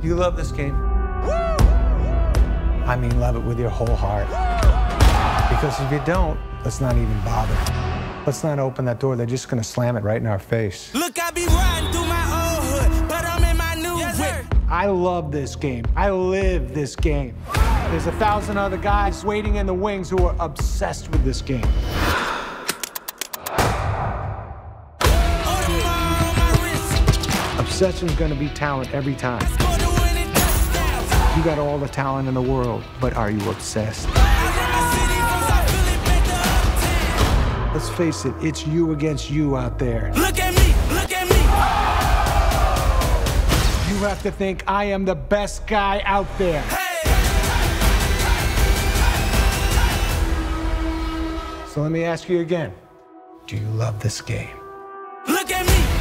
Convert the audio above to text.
You love this game? I mean, love it with your whole heart. Because if you don't, let's not even bother. Let's not open that door. They're just gonna slam it right in our face. Look, I be riding through my old hood, but I'm in my new yes, whip. I love this game. I live this game. There's a thousand other guys waiting in the wings who are obsessed with this game. Obsession's gonna be talent every time. You got all the talent in the world, but are you obsessed? Let's face it, it's you against you out there. Look at me, look at me. You have to think I am the best guy out there. Hey. So let me ask you again. Do you love this game? Look at me.